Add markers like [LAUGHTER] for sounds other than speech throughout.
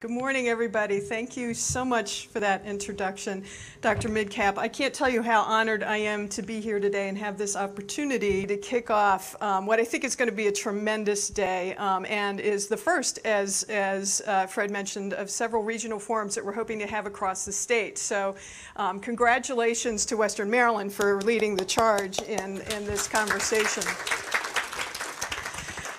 Good morning, everybody. Thank you so much for that introduction, Dr. Midcap. I can't tell you how honored I am to be here today and have this opportunity to kick off um, what I think is going to be a tremendous day um, and is the first, as, as uh, Fred mentioned, of several regional forums that we're hoping to have across the state. So um, congratulations to Western Maryland for leading the charge in, in this conversation.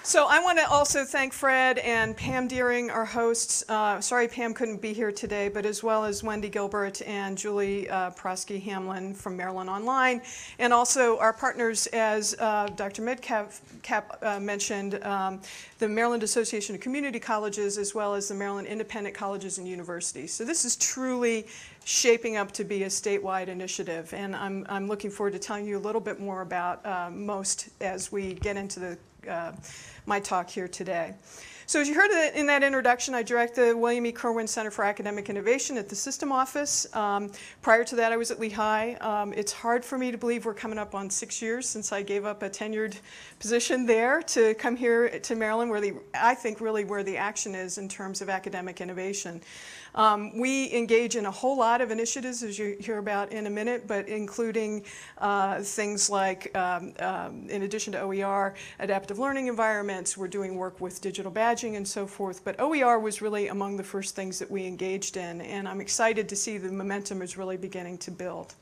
So I want to also thank Fred and Pam Deering, our hosts. Uh, sorry Pam couldn't be here today, but as well as Wendy Gilbert and Julie uh, Porosky Hamlin from Maryland Online, and also our partners, as uh, Dr. Midcap uh, mentioned, um, the Maryland Association of Community Colleges, as well as the Maryland Independent Colleges and Universities. So this is truly shaping up to be a statewide initiative, and I'm, I'm looking forward to telling you a little bit more about uh, MOST as we get into the uh, my talk here today. So as you heard in that introduction, I direct the William E. Kirwan Center for Academic Innovation at the System Office. Um, prior to that, I was at Lehigh. Um, it's hard for me to believe we're coming up on six years since I gave up a tenured position there to come here to Maryland, where the, I think really where the action is in terms of academic innovation. Um, we engage in a whole lot of initiatives, as you hear about in a minute, but including uh, things like, um, um, in addition to OER, adaptive learning environments, we're doing work with digital badging and so forth. But OER was really among the first things that we engaged in, and I'm excited to see the momentum is really beginning to build.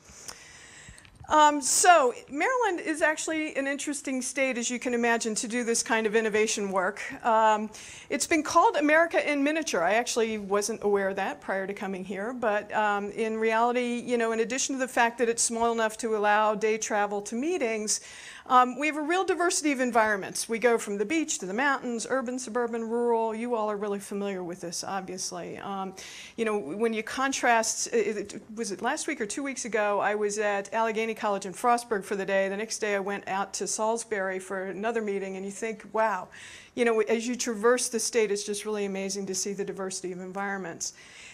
Um, so Maryland is actually an interesting state, as you can imagine, to do this kind of innovation work. Um, it's been called America in miniature. I actually wasn't aware of that prior to coming here, but um, in reality, you know, in addition to the fact that it's small enough to allow day travel to meetings, um, we have a real diversity of environments. We go from the beach to the mountains, urban, suburban, rural. You all are really familiar with this, obviously. Um, you know, when you contrast, it, was it last week or two weeks ago, I was at Allegany College in Frostburg for the day. The next day I went out to Salisbury for another meeting, and you think, wow, you know, as you traverse the state, it's just really amazing to see the diversity of environments.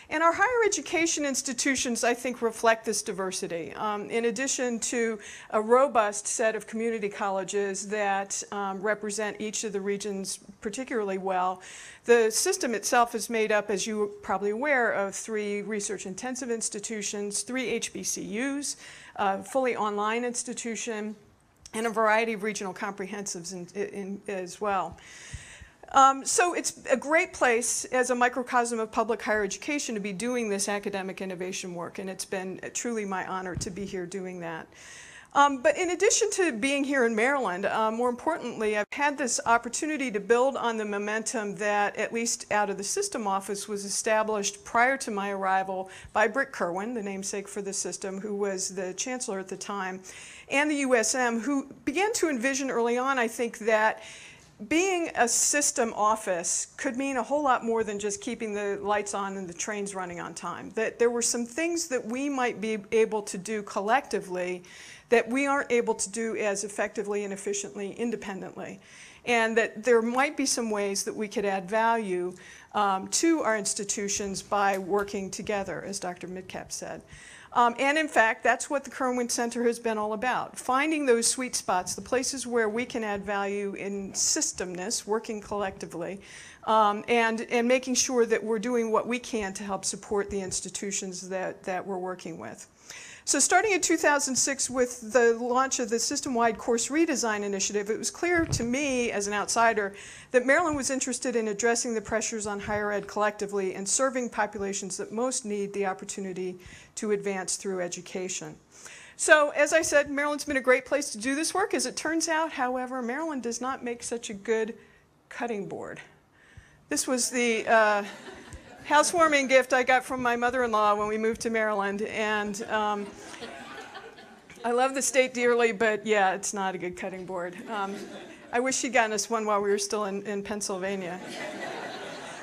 And our higher education institutions, I think, reflect this diversity. Um, in addition to a robust set of community colleges that um, represent each of the regions particularly well, the system itself is made up, as you are probably aware, of three research intensive institutions, three HBCUs, a fully online institution, and a variety of regional comprehensives in, in, as well. Um, so it's a great place as a microcosm of public higher education to be doing this academic innovation work, and it's been truly my honor to be here doing that. Um, but in addition to being here in Maryland, uh, more importantly, I've had this opportunity to build on the momentum that, at least out of the system office, was established prior to my arrival by Britt Kirwan, the namesake for the system, who was the chancellor at the time, and the USM, who began to envision early on, I think, that being a system office could mean a whole lot more than just keeping the lights on and the trains running on time. That there were some things that we might be able to do collectively that we aren't able to do as effectively and efficiently independently. And that there might be some ways that we could add value um, to our institutions by working together, as Dr. Midcap said. Um, and in fact, that's what the Kirwan Center has been all about, finding those sweet spots, the places where we can add value in systemness, working collectively, um, and, and making sure that we're doing what we can to help support the institutions that, that we're working with. So starting in 2006 with the launch of the system-wide course redesign initiative, it was clear to me as an outsider that Maryland was interested in addressing the pressures on higher ed collectively and serving populations that most need the opportunity to advance through education. So as I said, Maryland's been a great place to do this work. As it turns out, however, Maryland does not make such a good cutting board. This was the uh, housewarming gift I got from my mother-in-law when we moved to Maryland. And um, I love the state dearly, but yeah, it's not a good cutting board. Um, I wish she'd gotten us one while we were still in, in Pennsylvania.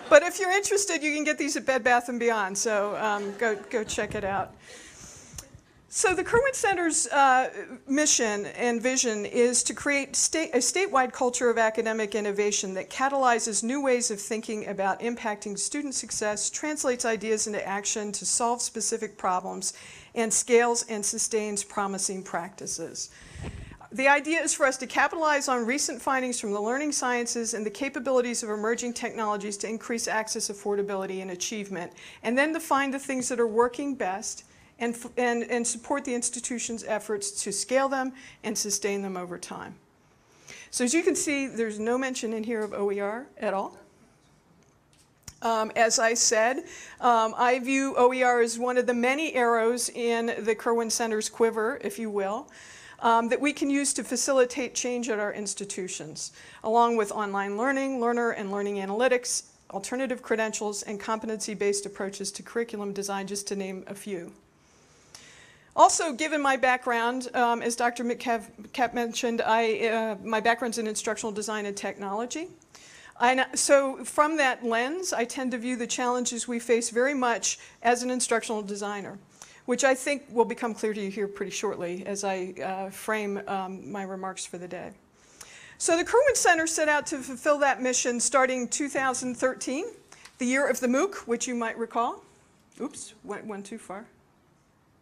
but if you're interested, you can get these at Bed Bath & Beyond, so um, go, go check it out. So the Kirwan Center's uh, mission and vision is to create state, a statewide culture of academic innovation that catalyzes new ways of thinking about impacting student success, translates ideas into action to solve specific problems, and scales and sustains promising practices. The idea is for us to capitalize on recent findings from the learning sciences and the capabilities of emerging technologies to increase access, affordability, and achievement, and then to find the things that are working best and, and, and support the institution's efforts to scale them and sustain them over time. So as you can see, there's no mention in here of OER at all. Um, as I said, um, I view OER as one of the many arrows in the Kirwan Center's quiver, if you will um, that we can use to facilitate change at our institutions, along with online learning, learner and learning analytics, alternative credentials, and competency-based approaches to curriculum design, just to name a few. Also, given my background, um, as Dr. Midcap mentioned, I, uh, my background's in instructional design and technology. I, so from that lens, I tend to view the challenges we face very much as an instructional designer which I think will become clear to you here pretty shortly as I uh, frame um, my remarks for the day. So the Kirwan Center set out to fulfill that mission starting 2013, the year of the MOOC, which you might recall. Oops, went one too far.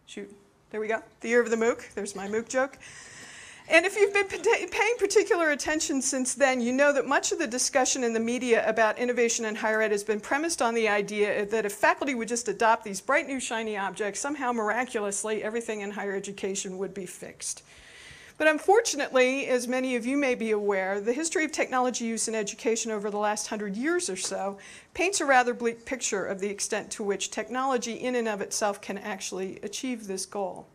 Shoot, there we go. The year of the MOOC, there's my MOOC joke. And if you've been paying particular attention since then, you know that much of the discussion in the media about innovation in higher ed has been premised on the idea that if faculty would just adopt these bright new shiny objects, somehow miraculously everything in higher education would be fixed. But unfortunately, as many of you may be aware, the history of technology use in education over the last hundred years or so paints a rather bleak picture of the extent to which technology in and of itself can actually achieve this goal.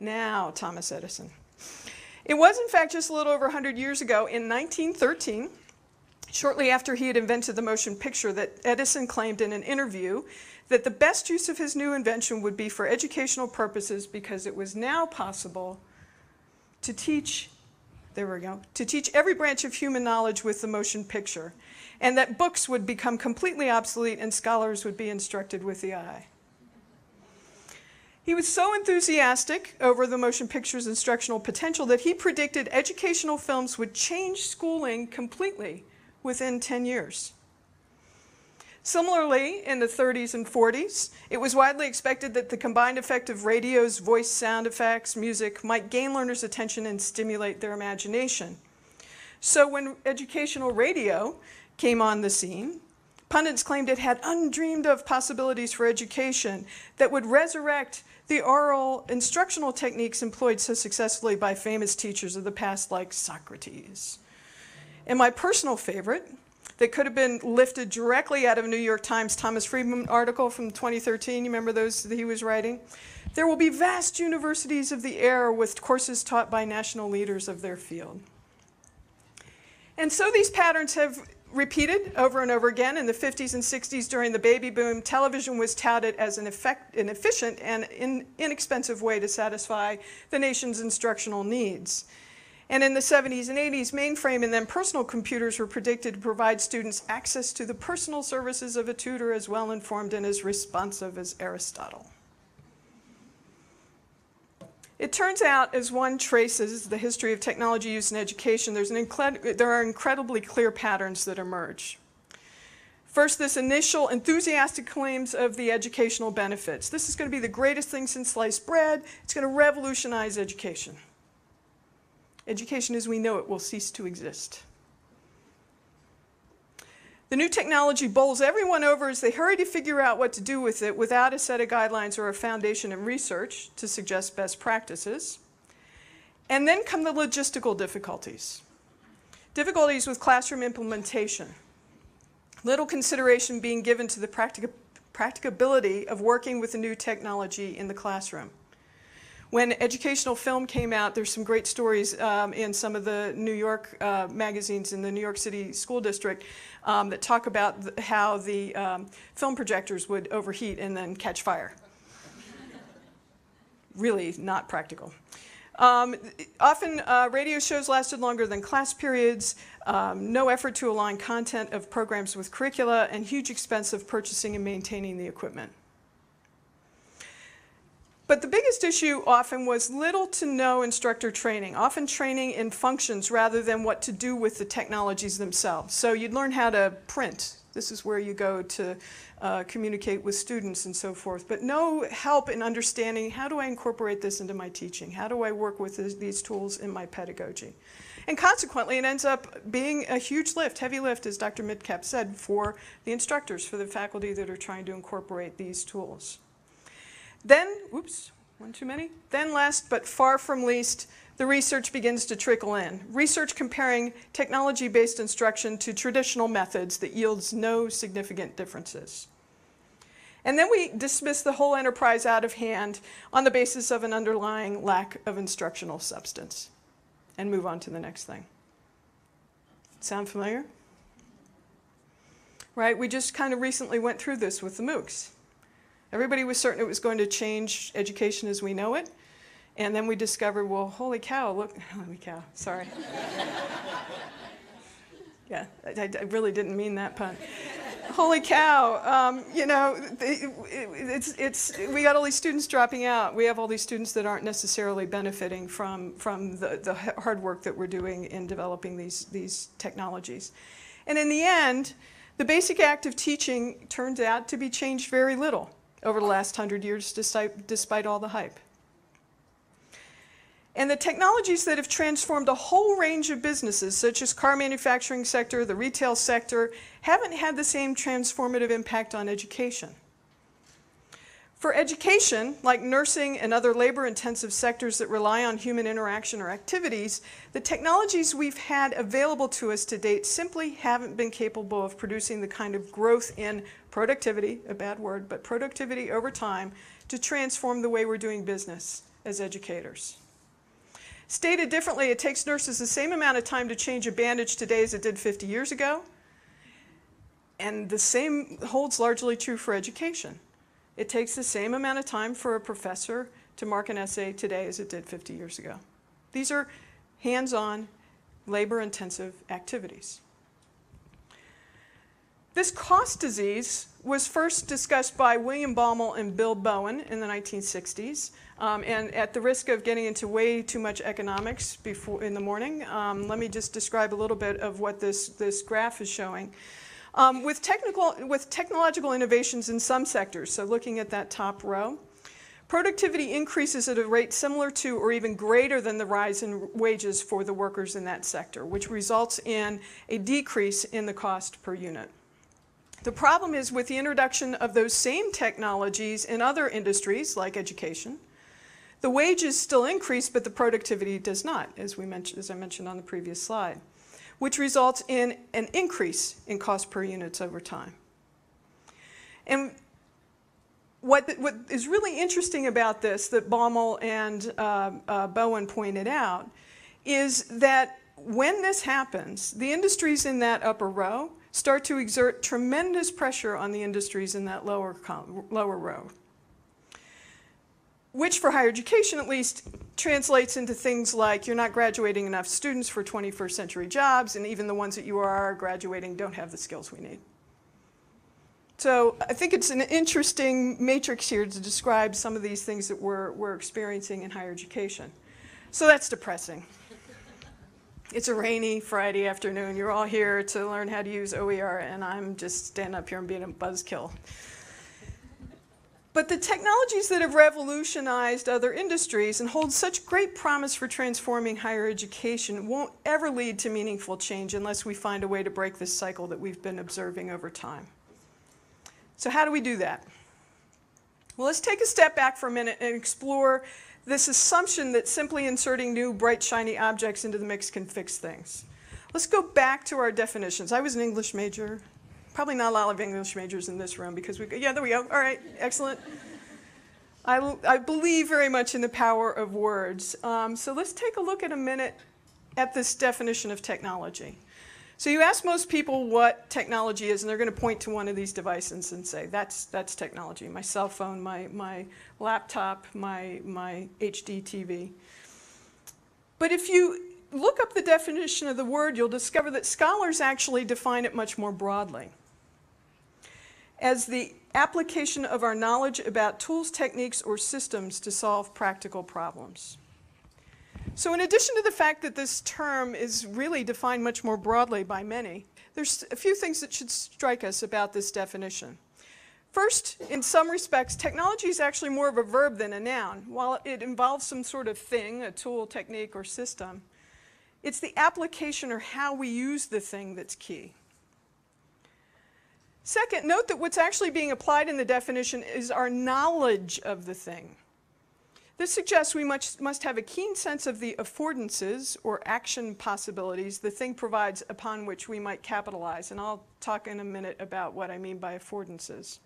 Now, Thomas Edison. It was, in fact, just a little over 100 years ago, in 1913, shortly after he had invented the motion picture, that Edison claimed in an interview that the best use of his new invention would be for educational purposes because it was now possible to teach, there we go, to teach every branch of human knowledge with the motion picture, and that books would become completely obsolete and scholars would be instructed with the eye. He was so enthusiastic over the motion picture's instructional potential that he predicted educational films would change schooling completely within 10 years. Similarly, in the 30s and 40s, it was widely expected that the combined effect of radio's voice sound effects, music, might gain learners' attention and stimulate their imagination. So when educational radio came on the scene, pundits claimed it had undreamed of possibilities for education that would resurrect the oral instructional techniques employed so successfully by famous teachers of the past like Socrates. And my personal favorite, that could have been lifted directly out of a New York Times Thomas Friedman article from 2013, you remember those that he was writing? There will be vast universities of the air with courses taught by national leaders of their field. And so these patterns have repeated over and over again in the 50s and 60s during the baby boom, television was touted as an, effect, an efficient and in, inexpensive way to satisfy the nation's instructional needs. And in the 70s and 80s, mainframe and then personal computers were predicted to provide students access to the personal services of a tutor as well informed and as responsive as Aristotle. It turns out, as one traces the history of technology use in education, there are incredibly clear patterns that emerge. First, this initial enthusiastic claims of the educational benefits. This is going to be the greatest thing since sliced bread. It's going to revolutionize education. Education as we know it will cease to exist. The new technology bowls everyone over as they hurry to figure out what to do with it without a set of guidelines or a foundation in research to suggest best practices. And then come the logistical difficulties. Difficulties with classroom implementation. Little consideration being given to the practica practicability of working with the new technology in the classroom. When educational film came out, there's some great stories um, in some of the New York uh, magazines in the New York City School District um, that talk about the, how the um, film projectors would overheat and then catch fire. really not practical. Um, often uh, radio shows lasted longer than class periods, um, no effort to align content of programs with curricula, and huge expense of purchasing and maintaining the equipment. But the biggest issue often was little to no instructor training, often training in functions rather than what to do with the technologies themselves. So you'd learn how to print. This is where you go to uh, communicate with students and so forth, but no help in understanding how do I incorporate this into my teaching? How do I work with this, these tools in my pedagogy? And consequently, it ends up being a huge lift, heavy lift, as Dr. Midcap said, for the instructors, for the faculty that are trying to incorporate these tools. Then, oops, one too many. Then last but far from least, the research begins to trickle in. Research comparing technology-based instruction to traditional methods that yields no significant differences. And then we dismiss the whole enterprise out of hand on the basis of an underlying lack of instructional substance and move on to the next thing. Sound familiar? Right, we just kind of recently went through this with the MOOCs. Everybody was certain it was going to change education as we know it. And then we discovered, well, holy cow, look, [LAUGHS] holy cow, sorry. [LAUGHS] yeah, I, I, really didn't mean that pun. holy cow, um, you know, it, it's, it's, we got all these students dropping out. We have all these students that aren't necessarily benefiting from, from the, the hard work that we're doing in developing these, these technologies. And in the end, the basic act of teaching turned out to be changed very little over the last hundred years despite, despite all the hype. And the technologies that have transformed a whole range of businesses, such as car manufacturing sector, the retail sector, haven't had the same transformative impact on education. For education, like nursing and other labor-intensive sectors that rely on human interaction or activities, the technologies we've had available to us to date simply haven't been capable of producing the kind of growth in productivity, a bad word, but productivity over time to transform the way we're doing business as educators. Stated differently, it takes nurses the same amount of time to change a bandage today as it did 50 years ago, and the same holds largely true for education. It takes the same amount of time for a professor to mark an essay today as it did 50 years ago. These are hands-on, labor-intensive activities. This cost disease was first discussed by William Baumol and Bill Bowen in the 1960s. Um, and at the risk of getting into way too much economics before in the morning, um, let me just describe a little bit of what this, this graph is showing. Um, with, technical, with technological innovations in some sectors, so looking at that top row, productivity increases at a rate similar to or even greater than the rise in wages for the workers in that sector, which results in a decrease in the cost per unit. The problem is with the introduction of those same technologies in other industries like education, the wages still increase, but the productivity does not, as, we mentioned, as I mentioned on the previous slide which results in an increase in cost per units over time. And what, what is really interesting about this that Baumol and uh, uh, Bowen pointed out is that when this happens, the industries in that upper row start to exert tremendous pressure on the industries in that lower, lower row which for higher education at least translates into things like you're not graduating enough students for 21st century jobs, and even the ones that you are graduating don't have the skills we need. So I think it's an interesting matrix here to describe some of these things that we're, we're experiencing in higher education. So that's depressing. It's a rainy Friday afternoon. You're all here to learn how to use OER, and I'm just standing up here and being a buzzkill. But the technologies that have revolutionized other industries and hold such great promise for transforming higher education won't ever lead to meaningful change unless we find a way to break this cycle that we've been observing over time. So how do we do that? Well, let's take a step back for a minute and explore this assumption that simply inserting new bright shiny objects into the mix can fix things. Let's go back to our definitions. I was an English major, Probably not a lot of English majors in this room because we, yeah, there we go. All right, excellent. I, I believe very much in the power of words. Um, so let's take a look at a minute at this definition of technology. So you ask most people what technology is, and they're going to point to one of these devices and say, that's, that's technology. My cell phone, my, my laptop, my, my HD TV. But if you look up the definition of the word, you'll discover that scholars actually define it much more broadly. As the application of our knowledge about tools, techniques, or systems to solve practical problems. So in addition to the fact that this term is really defined much more broadly by many, there's a few things that should strike us about this definition. First, in some respects, technology is actually more of a verb than a noun. While it involves some sort of thing, a tool, technique, or system, it's the application or how we use the thing that's key. Second, note that what's actually being applied in the definition is our knowledge of the thing. This suggests we must, must have a keen sense of the affordances or action possibilities the thing provides upon which we might capitalize. And I'll talk in a minute about what I mean by affordances.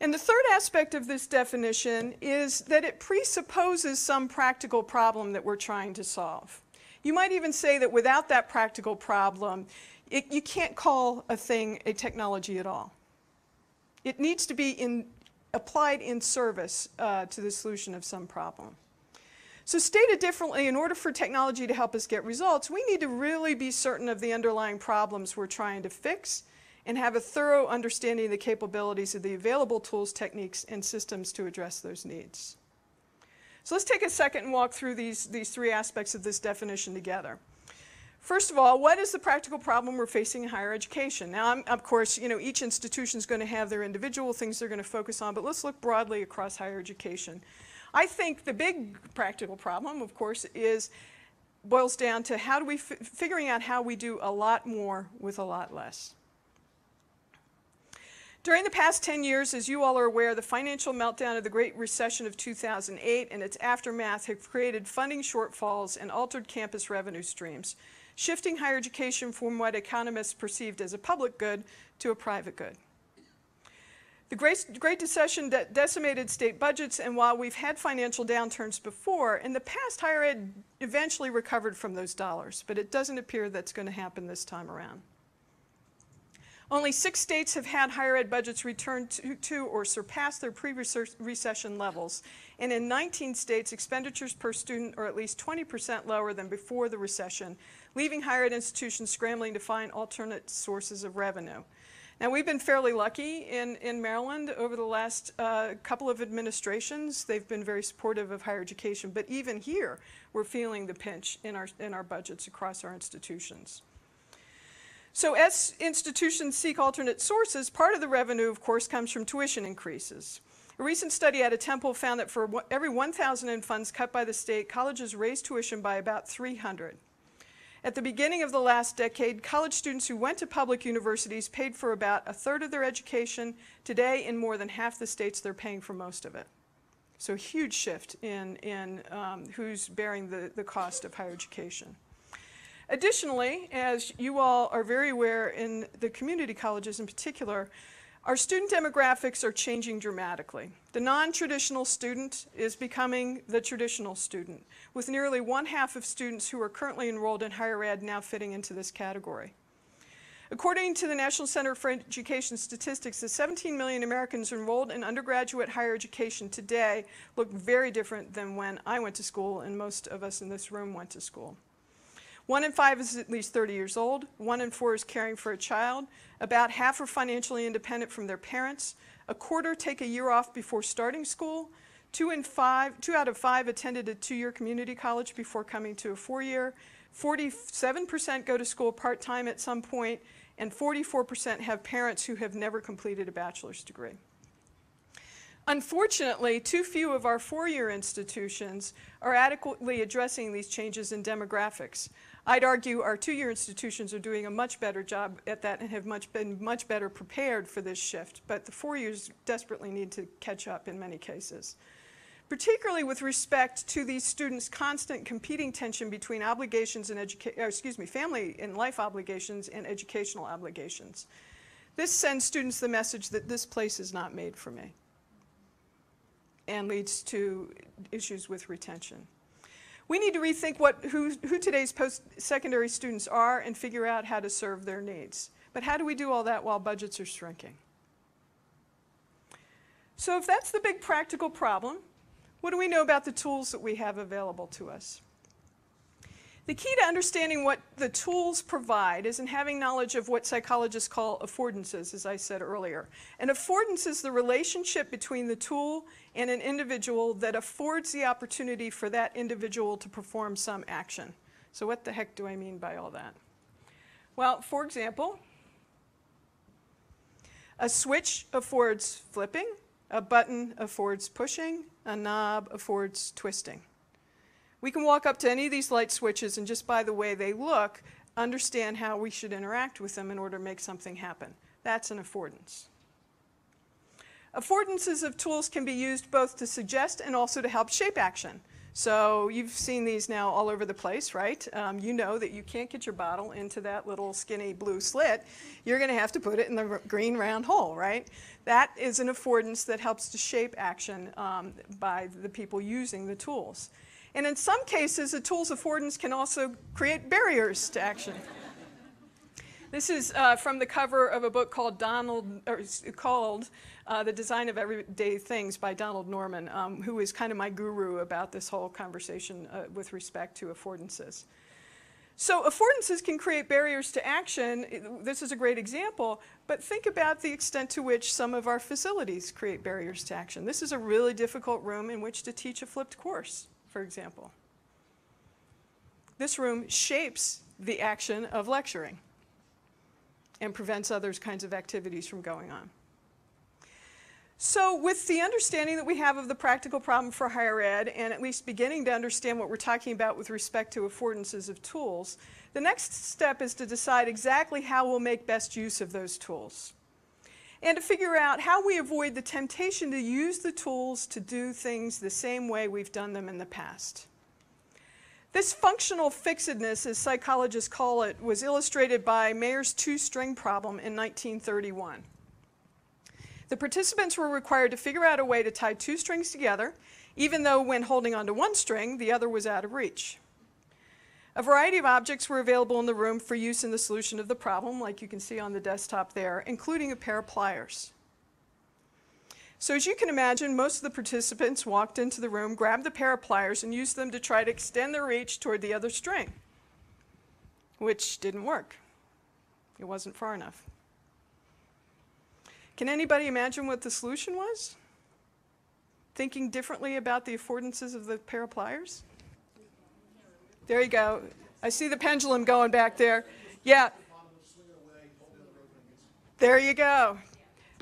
And the third aspect of this definition is that it presupposes some practical problem that we're trying to solve. You might even say that without that practical problem, it, you can't call a thing a technology at all. It needs to be in, applied in service uh, to the solution of some problem. So stated differently, in order for technology to help us get results, we need to really be certain of the underlying problems we're trying to fix and have a thorough understanding of the capabilities of the available tools, techniques, and systems to address those needs. So let's take a second and walk through these, these three aspects of this definition together. First of all, what is the practical problem we're facing in higher education? Now, I'm, of course, you know, each institution is going to have their individual things they're going to focus on, but let's look broadly across higher education. I think the big practical problem, of course, is boils down to how do we figuring out how we do a lot more with a lot less. During the past 10 years, as you all are aware, the financial meltdown of the Great Recession of 2008 and its aftermath have created funding shortfalls and altered campus revenue streams shifting higher education from what economists perceived as a public good to a private good. The Great, Recession de decimated state budgets, and while we've had financial downturns before, in the past, higher ed eventually recovered from those dollars, but it doesn't appear that's going to happen this time around. Only six states have had higher ed budgets return to, to or surpass their pre-recession levels. And in 19 states, expenditures per student are at least 20% lower than before the recession, leaving higher ed institutions scrambling to find alternate sources of revenue. Now, we've been fairly lucky in, in Maryland over the last uh, couple of administrations. They've been very supportive of higher education, but even here, we're feeling the pinch in our, in our budgets across our institutions. So as institutions seek alternate sources, part of the revenue, of course, comes from tuition increases. A recent study at a Temple found that for every 1,000 in funds cut by the state, colleges raised tuition by about 300. At the beginning of the last decade, college students who went to public universities paid for about a third of their education. Today, in more than half the states, they're paying for most of it. So huge shift in, in um, who's bearing the, the cost of higher education. Additionally, as you all are very aware in the community colleges in particular, our student demographics are changing dramatically. The non-traditional student is becoming the traditional student, with nearly one half of students who are currently enrolled in higher ed now fitting into this category. According to the National Center for Education Statistics, the 17 million Americans enrolled in undergraduate higher education today look very different than when I went to school and most of us in this room went to school. One in five is at least 30 years old. One in four is caring for a child. About half are financially independent from their parents. A quarter take a year off before starting school. Two, in five, two out of five attended a two-year community college before coming to a four-year. 47% go to school part-time at some point, and 44% have parents who have never completed a bachelor's degree. Unfortunately, too few of our four-year institutions are adequately addressing these changes in demographics. I'd argue our two-year institutions are doing a much better job at that and have much been much better prepared for this shift, but the four years desperately need to catch up in many cases. Particularly with respect to these students' constant competing tension between obligations and education, excuse me, family and life obligations and educational obligations. This sends students the message that this place is not made for me and leads to issues with retention. We need to rethink what, who, who today's post-secondary students are and figure out how to serve their needs. But how do we do all that while budgets are shrinking? So if that's the big practical problem, what do we know about the tools that we have available to us? The key to understanding what the tools provide is in having knowledge of what psychologists call affordances, as I said earlier. An affordance is the relationship between the tool and an individual that affords the opportunity for that individual to perform some action. So, what the heck do I mean by all that? Well, for example, a switch affords flipping, a button affords pushing, a knob affords twisting. We can walk up to any of these light switches and just by the way they look, understand how we should interact with them in order to make something happen. That's an affordance. Affordances of tools can be used both to suggest and also to help shape action. So you've seen these now all over the place, right? Um, you know that you can't get your bottle into that little skinny blue slit. You're going to have to put it in the green round hole, right? That is an affordance that helps to shape action um, by the people using the tools. And in some cases, the tools affordance can also create barriers to action. This is uh, from the cover of a book called Donald, or called uh, "The Design of Everyday Things" by Donald Norman, um, who is kind of my guru about this whole conversation uh, with respect to affordances. So affordances can create barriers to action. This is a great example, but think about the extent to which some of our facilities create barriers to action. This is a really difficult room in which to teach a flipped course for example. This room shapes the action of lecturing and prevents other kinds of activities from going on. So with the understanding that we have of the practical problem for higher ed and at least beginning to understand what we're talking about with respect to affordances of tools, the next step is to decide exactly how we'll make best use of those tools and to figure out how we avoid the temptation to use the tools to do things the same way we've done them in the past. This functional fixedness, as psychologists call it, was illustrated by Maier's two string problem in 1931. The participants were required to figure out a way to tie two strings together, even though when holding onto one string, the other was out of reach. A variety of objects were available in the room for use in the solution of the problem, like you can see on the desktop there, including a pair of pliers. So as you can imagine, most of the participants walked into the room, grabbed the pair of pliers, and used them to try to extend their reach toward the other string, which didn't work. It wasn't far enough. Can anybody imagine what the solution was? Thinking differently about the affordances of the pair of pliers? There you go. I see the pendulum going back there. Yeah. There you go.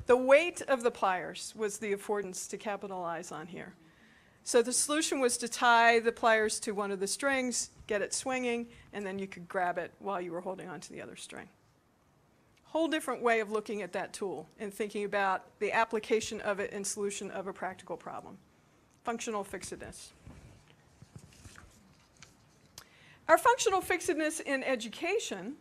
The weight of the pliers was the affordance to capitalize on here. So the solution was to tie the pliers to one of the strings, get it swinging, and then you could grab it while you were holding onto the other string. Whole different way of looking at that tool and thinking about the application of it in solution of a practical problem. Functional fixedness. Our functional fixedness in education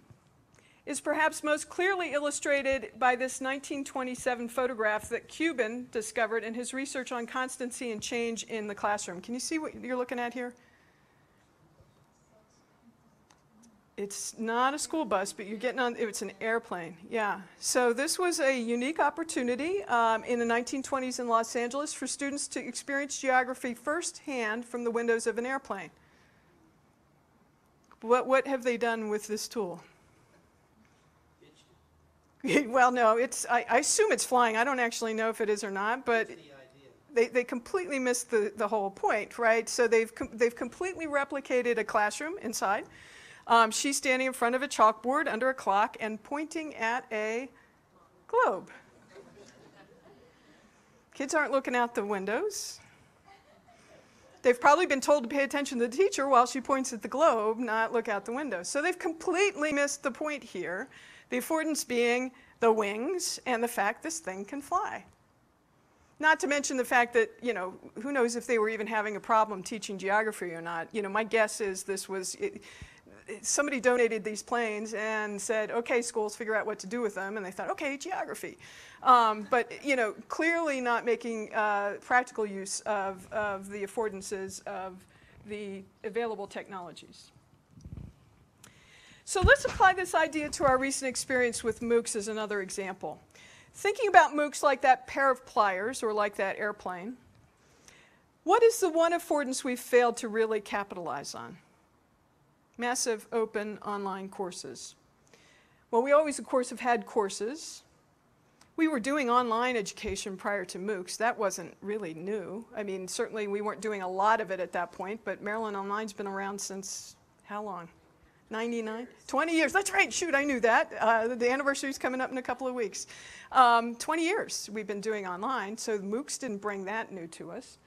is perhaps most clearly illustrated by this 1927 photograph that Cuban discovered in his research on constancy and change in the classroom. Can you see what you're looking at here? It's not a school bus, but you're getting on, it's an airplane. Yeah. So this was a unique opportunity um, in the 1920s in Los Angeles for students to experience geography firsthand from the windows of an airplane. What, what have they done with this tool? [LAUGHS] well, no, it's, I, I, assume it's flying. I don't actually know if it is or not, but they, they completely missed the, the whole point, right? So they've, com they've completely replicated a classroom inside. Um, she's standing in front of a chalkboard under a clock and pointing at a globe. Kids aren't looking out the windows. They've probably been told to pay attention to the teacher while she points at the globe, not look out the window. So they've completely missed the point here, the affordance being the wings and the fact this thing can fly. Not to mention the fact that, you know, who knows if they were even having a problem teaching geography or not. You know, my guess is this was, it, somebody donated these planes and said, okay, schools figure out what to do with them. And they thought, okay, geography. Um, but, you know, clearly not making uh, practical use of, of the affordances of the available technologies. So let's apply this idea to our recent experience with MOOCs as another example. Thinking about MOOCs like that pair of pliers or like that airplane, what is the one affordance we've failed to really capitalize on? Massive open online courses. Well, we always, of course, have had courses. We were doing online education prior to MOOCs. That wasn't really new. I mean, certainly we weren't doing a lot of it at that point, but Maryland Online's been around since how long? 99? 20 years. That's right. Shoot, I knew that. Uh, the anniversary's coming up in a couple of weeks. Um, 20 years we've been doing online, so MOOCs didn't bring that new to us.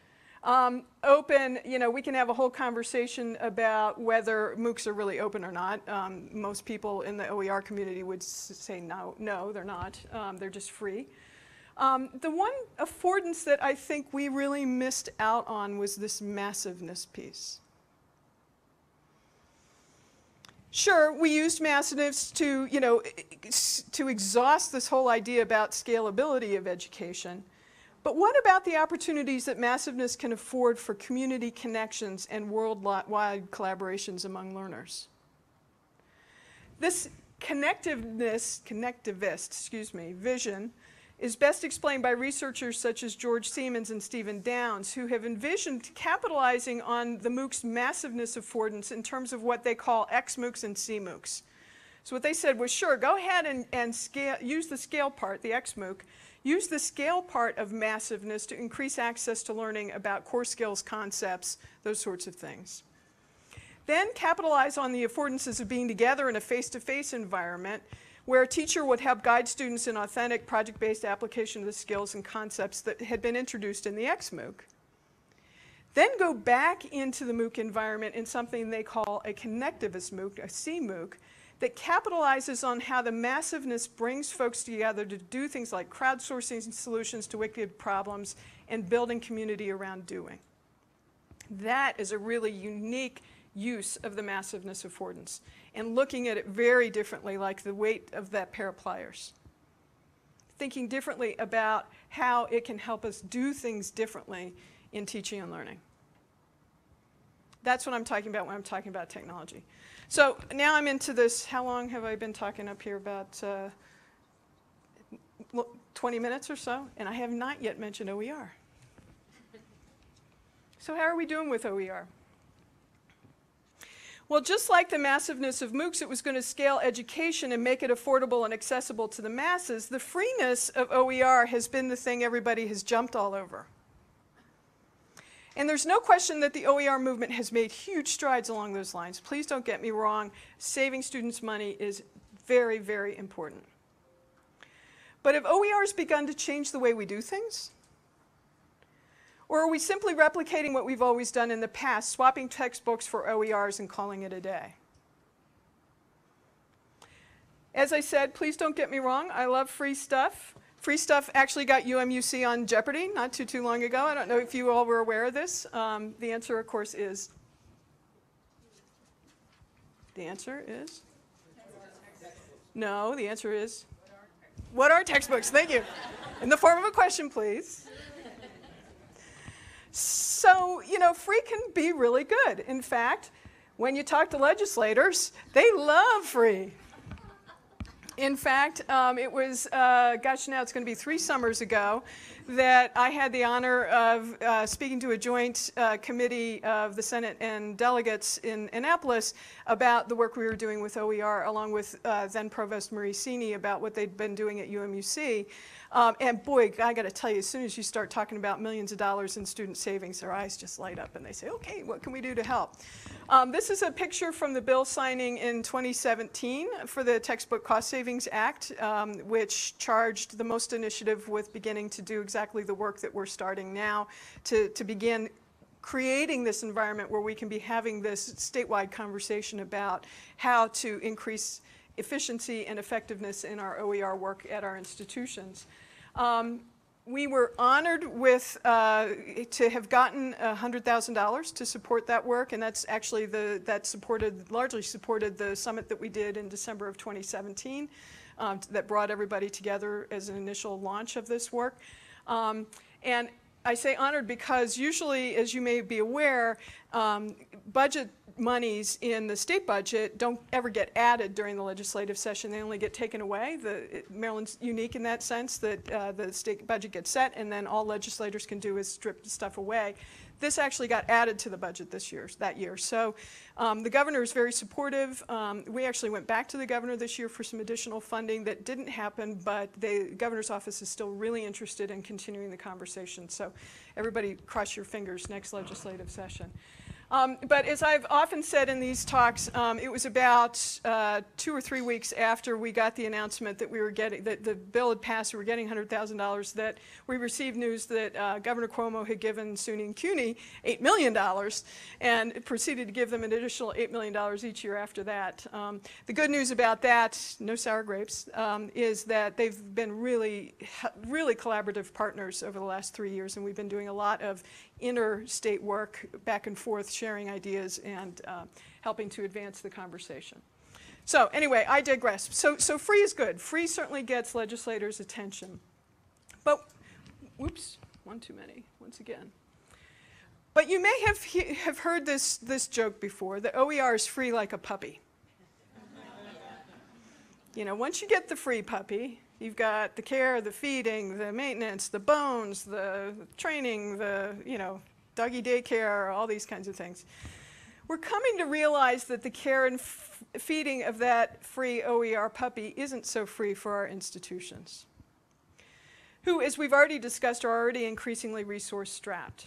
Um, open, you know, we can have a whole conversation about whether MOOCs are really open or not. Um, most people in the OER community would say no, no, they're not. Um, they're just free. Um, the one affordance that I think we really missed out on was this massiveness piece. Sure, we used massiveness to, you know, to exhaust this whole idea about scalability of education. But what about the opportunities that massiveness can afford for community connections and worldwide collaborations among learners? This connectiveness, connectivist, excuse me, vision is best explained by researchers such as George Siemens and Stephen Downes, who have envisioned capitalizing on the MOOC's massiveness affordance in terms of what they call XMOOCs and CMOOCs. So what they said was, sure, go ahead and, and scale, use the scale part, the XMOOC, Use the scale part of massiveness to increase access to learning about core skills, concepts, those sorts of things. Then capitalize on the affordances of being together in a face-to-face -face environment where a teacher would help guide students in authentic project-based application of the skills and concepts that had been introduced in the XMOOC. Then go back into the MOOC environment in something they call a connectivist MOOC, a CMOOC, that capitalizes on how the massiveness brings folks together to do things like crowdsourcing solutions to wicked problems and building community around doing. That is a really unique use of the massiveness affordance and looking at it very differently like the weight of that pair of pliers. Thinking differently about how it can help us do things differently in teaching and learning. That's what I'm talking about when I'm talking about technology. So now I'm into this, how long have I been talking up here? About uh, 20 minutes or so, and I have not yet mentioned OER. So how are we doing with OER? Well, just like the massiveness of MOOCs, it was going to scale education and make it affordable and accessible to the masses. The freeness of OER has been the thing everybody has jumped all over. And there's no question that the OER movement has made huge strides along those lines. Please don't get me wrong, saving students money is very, very important. But have OERs begun to change the way we do things? Or are we simply replicating what we've always done in the past, swapping textbooks for OERs and calling it a day? As I said, please don't get me wrong, I love free stuff. Free stuff actually got UMUC on Jeopardy not too, too long ago. I don't know if you all were aware of this. Um, the answer, of course, is, the answer is? No, the answer is, what are textbooks? Thank you. In the form of a question, please. So, you know, free can be really good. In fact, when you talk to legislators, they love free. In fact, um, it was, uh, gosh, now it's going to be three summers ago that I had the honor of uh, speaking to a joint uh, committee of the Senate and delegates in Annapolis about the work we were doing with OER, along with uh, then Provost Marie Cini about what they'd been doing at UMUC. Um, and boy, I got to tell you, as soon as you start talking about millions of dollars in student savings, their eyes just light up and they say, okay, what can we do to help? Um, this is a picture from the bill signing in 2017 for the Textbook Cost Savings Act, um, which charged the MOST initiative with beginning to do exactly the work that we're starting now to, to begin creating this environment where we can be having this statewide conversation about how to increase efficiency and effectiveness in our OER work at our institutions. Um, we were honored with uh, to have gotten $100,000 to support that work, and that's actually the that supported largely supported the summit that we did in December of 2017 um, that brought everybody together as an initial launch of this work. Um, and I say honored because usually, as you may be aware, um, budget monies in the state budget don't ever get added during the legislative session. They only get taken away. The, it- Maryland's unique in that sense that uh, the state budget gets set and then all legislators can do is strip the stuff away. This actually got added to the budget this year, that year. So um, the governor is very supportive. Um, we actually went back to the governor this year for some additional funding that didn't happen, but the governor's office is still really interested in continuing the conversation. So everybody cross your fingers next legislative session. Um, but as I've often said in these talks, um, it was about uh, two or three weeks after we got the announcement that we were getting, that the bill had passed, we were getting $100,000, that we received news that uh, Governor Cuomo had given SUNY and CUNY $8 million and proceeded to give them an additional $8 million each year after that. Um, the good news about that, no sour grapes, um, is that they've been really, really collaborative partners over the last three years, and we've been doing a lot of interstate work, back and forth, sharing ideas and uh, helping to advance the conversation. So anyway, I digress. So, so free is good. Free certainly gets legislators' attention. But, whoops, one too many, once again. But you may have, he- have heard this, this joke before, that OER is free like a puppy. You know, once you get the free puppy, you've got the care, the feeding, the maintenance, the bones, the training, the, you know, doggy daycare, all these kinds of things. We're coming to realize that the care and feeding of that free OER puppy isn't so free for our institutions, who, as we've already discussed, are already increasingly resource strapped.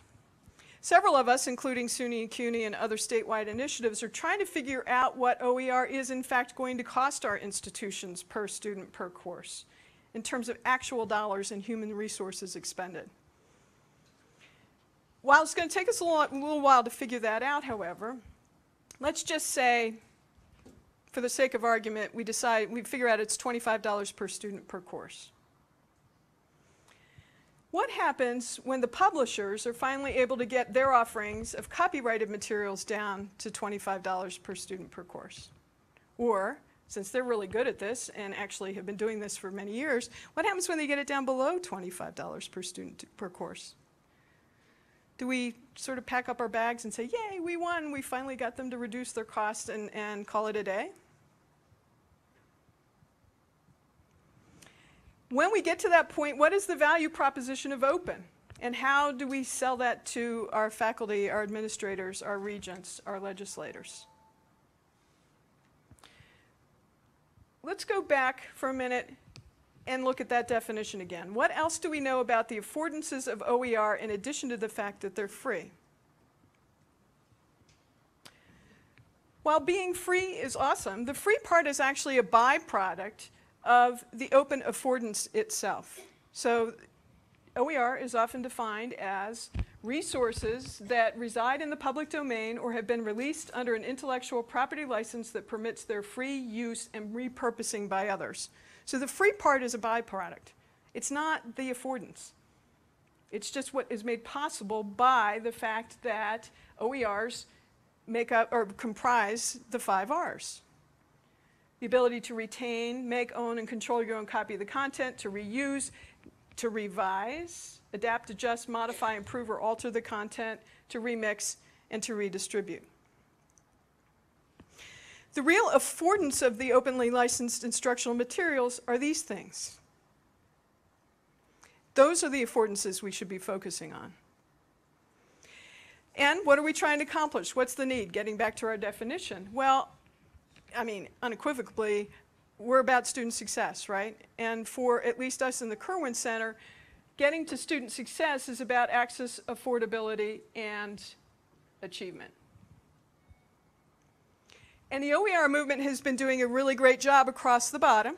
Several of us, including SUNY and CUNY and other statewide initiatives, are trying to figure out what OER is in fact going to cost our institutions per student per course in terms of actual dollars and human resources expended. While it's going to take us a a little while to figure that out, however, let's just say, for the sake of argument, we decide, we figure out it's $25 per student per course. What happens when the publishers are finally able to get their offerings of copyrighted materials down to $25 per student per course? Or, since they're really good at this and actually have been doing this for many years, what happens when they get it down below $25 per student per course? Do we sort of pack up our bags and say, yay, we won, we finally got them to reduce their cost and, and call it a day? When we get to that point, what is the value proposition of open? And how do we sell that to our faculty, our administrators, our regents, our legislators? Let's go back for a minute and look at that definition again. What else do we know about the affordances of OER in addition to the fact that they're free? While being free is awesome, the free part is actually a byproduct of the open affordance itself. So OER is often defined as resources that reside in the public domain or have been released under an intellectual property license that permits their free use and repurposing by others. So the free part is a byproduct. It's not the affordance. It's just what is made possible by the fact that OERs make up or comprise the five R's the ability to retain, make, own, and control your own copy of the content, to reuse, to revise, adapt, adjust, modify, improve, or alter the content, to remix, and to redistribute. The real affordance of the openly licensed instructional materials are these things. Those are the affordances we should be focusing on. And what are we trying to accomplish? What's the need? Getting back to our definition. Well, I mean, unequivocally, we're about student success, right? And for at least us in the Kirwan Center, getting to student success is about access, affordability, and achievement. And the OER movement has been doing a really great job across the bottom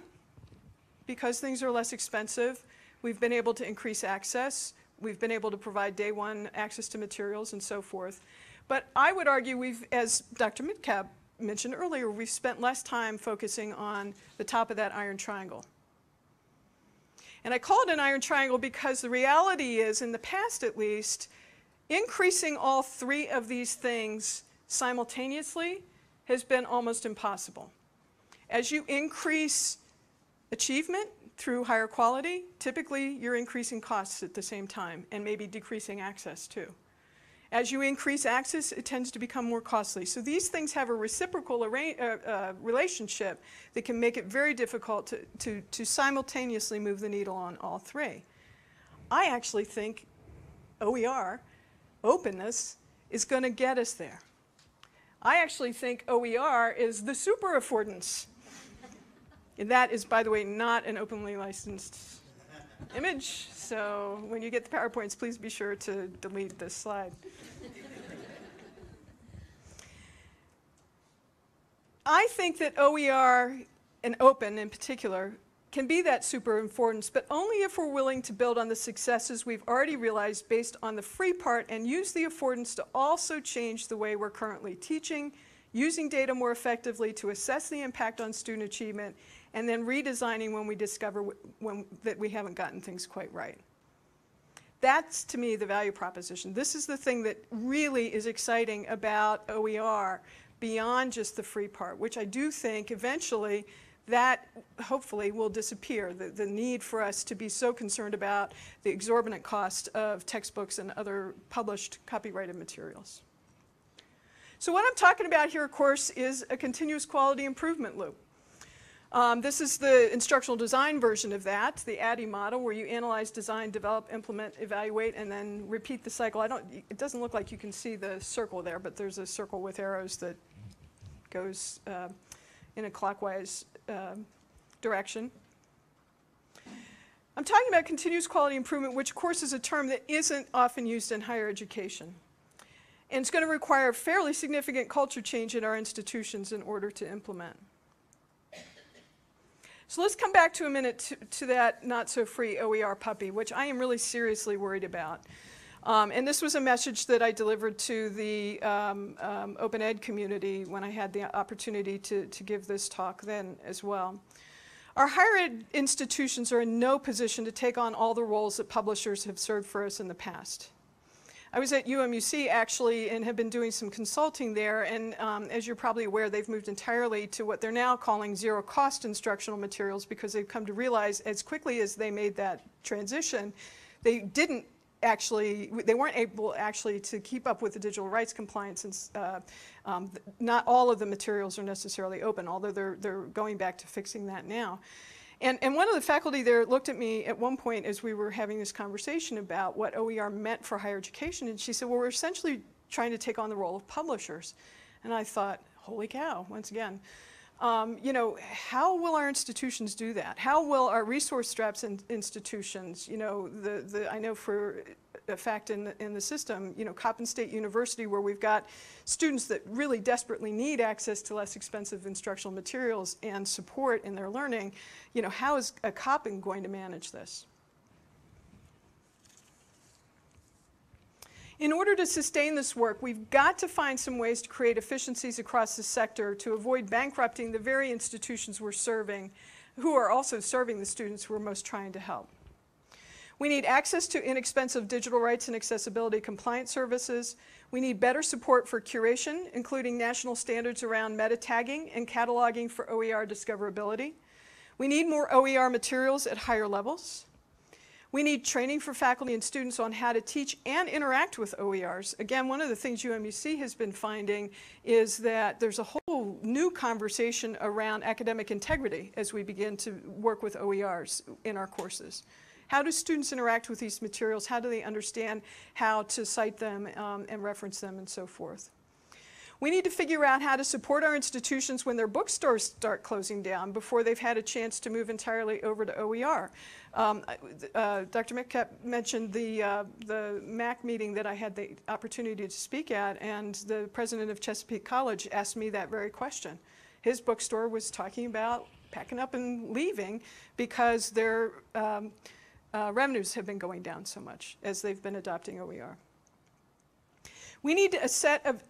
because things are less expensive. We've been able to increase access. We've been able to provide day one access to materials and so forth. But I would argue we've, as Dr. Midcap mentioned earlier, we've spent less time focusing on the top of that iron triangle. And I call it an iron triangle because the reality is, in the past at least, increasing all three of these things simultaneously has been almost impossible. As you increase achievement through higher quality, typically you're increasing costs at the same time and maybe decreasing access too. As you increase access, it tends to become more costly. So these things have a reciprocal uh, uh, relationship that can make it very difficult to, to, to simultaneously move the needle on all three. I actually think OER, openness, is going to get us there. I actually think OER is the super affordance. and that is, by the way, not an openly licensed image. So when you get the PowerPoints, please be sure to delete this slide. I think that OER and open in particular can be that super affordance, but only if we're willing to build on the successes we've already realized based on the free part and use the affordance to also change the way we're currently teaching, using data more effectively to assess the impact on student achievement, and then redesigning when we discover when, that we haven't gotten things quite right. That's to me the value proposition. This is the thing that really is exciting about OER beyond just the free part, which I do think eventually that hopefully will disappear. The, the need for us to be so concerned about the exorbitant cost of textbooks and other published copyrighted materials. So what I'm talking about here, of course, is a continuous quality improvement loop. Um, this is the instructional design version of that, the ADDIE model, where you analyze, design, develop, implement, evaluate, and then repeat the cycle. I don't, it doesn't look like you can see the circle there, but there's a circle with arrows that goes uh, in a clockwise uh, direction. I'm talking about continuous quality improvement, which of course is a term that isn't often used in higher education. And it's going to require fairly significant culture change in our institutions in order to implement. So let's come back to a minute to, to that not so free OER puppy, which I am really seriously worried about. Um, and this was a message that I delivered to the um, um, open ed community when I had the opportunity to, to give this talk then as well. Our higher ed institutions are in no position to take on all the roles that publishers have served for us in the past. I was at UMUC actually and have been doing some consulting there, and um, as you're probably aware, they've moved entirely to what they're now calling zero cost instructional materials because they've come to realize as quickly as they made that transition, they didn't actually, they weren't able actually to keep up with the digital rights compliance and uh, um, not all of the materials are necessarily open, although they're, they're going back to fixing that now. And, and one of the faculty there looked at me at one point as we were having this conversation about what OER meant for higher education, and she said, well, we're essentially trying to take on the role of publishers. And I thought, holy cow, once again. Um, you know, how will our institutions do that? How will our resource straps in institutions, you know, the, the, I know for a fact in the, in the system, you know, Coppin State University where we've got students that really desperately need access to less expensive instructional materials and support in their learning, you know, how is a Coppin going to manage this? In order to sustain this work, we've got to find some ways to create efficiencies across the sector to avoid bankrupting the very institutions we're serving, who are also serving the students we're most trying to help. We need access to inexpensive digital rights and accessibility compliance services. We need better support for curation, including national standards around meta tagging and cataloging for OER discoverability. We need more OER materials at higher levels. We need training for faculty and students on how to teach and interact with OERs. Again, one of the things UMUC has been finding is that there's a whole new conversation around academic integrity as we begin to work with OERs in our courses. How do students interact with these materials? How do they understand how to cite them um, and reference them and so forth? We need to figure out how to support our institutions when their bookstores start closing down before they've had a chance to move entirely over to OER. Um, uh, Dr. Metcalf mentioned the, uh, the MAC meeting that I had the opportunity to speak at, and the president of Chesapeake College asked me that very question. His bookstore was talking about packing up and leaving because their um, uh, revenues have been going down so much as they've been adopting OER. We need a set of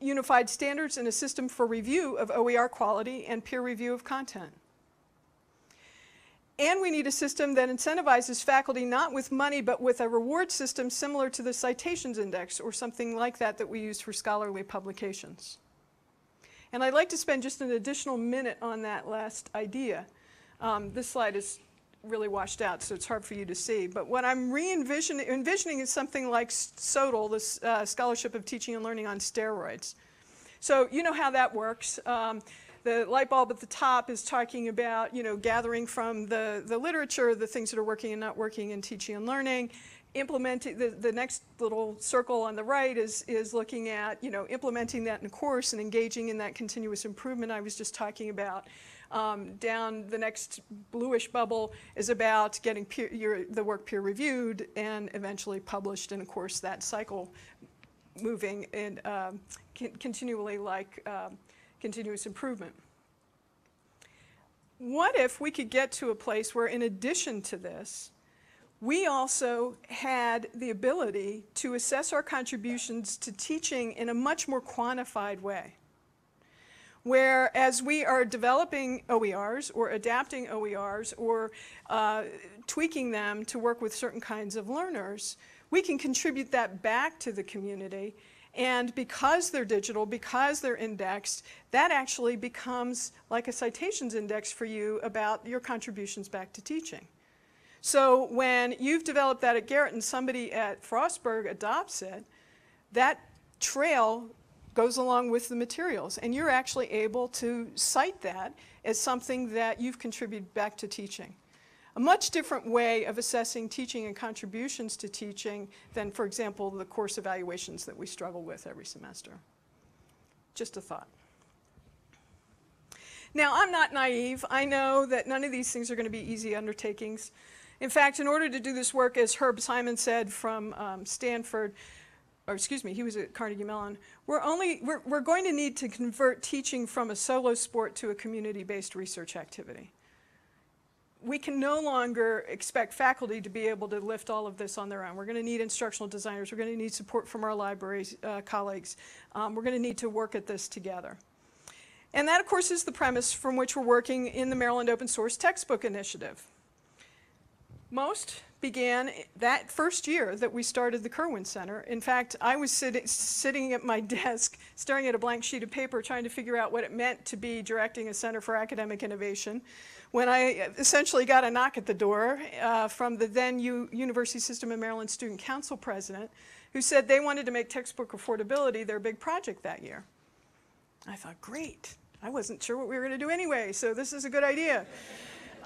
unified standards and a system for review of OER quality and peer review of content. And we need a system that incentivizes faculty not with money but with a reward system similar to the citations index or something like that that we use for scholarly publications. And I'd like to spend just an additional minute on that last idea. Um, this slide is really washed out, so it's hard for you to see. But what I'm re-envisioning envisioning is something like SOTL, the uh, Scholarship of Teaching and Learning on Steroids. So you know how that works. Um, the light bulb at the top is talking about, you know, gathering from the, the literature, the things that are working and not working in teaching and learning. Implementing, the, the next little circle on the right is, is looking at, you know, implementing that in a course and engaging in that continuous improvement I was just talking about. Um, down the next bluish bubble is about getting peer, your, the work peer reviewed and eventually published, and of course that cycle moving and um, continually like um, continuous improvement. What if we could get to a place where in addition to this, we also had the ability to assess our contributions to teaching in a much more quantified way? Where as we are developing OERs or adapting OERs or uh, tweaking them to work with certain kinds of learners, we can contribute that back to the community. And because they're digital, because they're indexed, that actually becomes like a citations index for you about your contributions back to teaching. So when you've developed that at Garrett and somebody at Frostburg adopts it, that trail goes along with the materials. And you're actually able to cite that as something that you've contributed back to teaching. A much different way of assessing teaching and contributions to teaching than, for example, the course evaluations that we struggle with every semester. Just a thought. Now, I'm not naive. I know that none of these things are going to be easy undertakings. In fact, in order to do this work, as Herb Simon said from um, Stanford, or excuse me, he was at Carnegie Mellon, we're, only, we're, we're going to need to convert teaching from a solo sport to a community-based research activity. We can no longer expect faculty to be able to lift all of this on their own. We're going to need instructional designers. We're going to need support from our library uh, colleagues. Um, we're going to need to work at this together. And that, of course, is the premise from which we're working in the Maryland Open Source Textbook Initiative. MOST began that first year that we started the Kirwan Center. In fact, I was sit sitting at my [LAUGHS] desk staring at a blank sheet of paper trying to figure out what it meant to be directing a Center for Academic Innovation when I essentially got a knock at the door uh, from the then U University System of Maryland Student Council president who said they wanted to make textbook affordability their big project that year. I thought, great. I wasn't sure what we were going to do anyway, so this is a good idea.